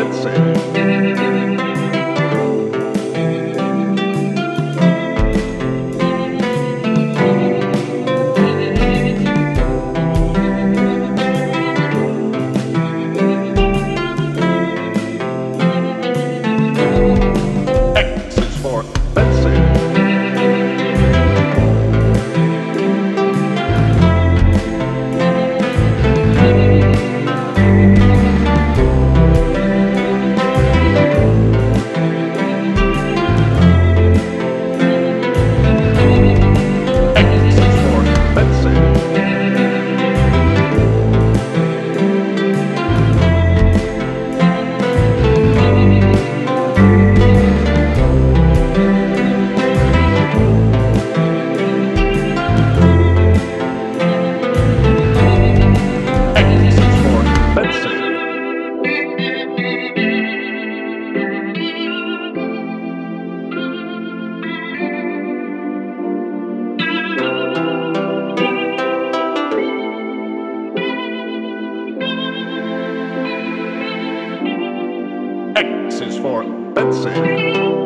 fancy. X is for Betsy.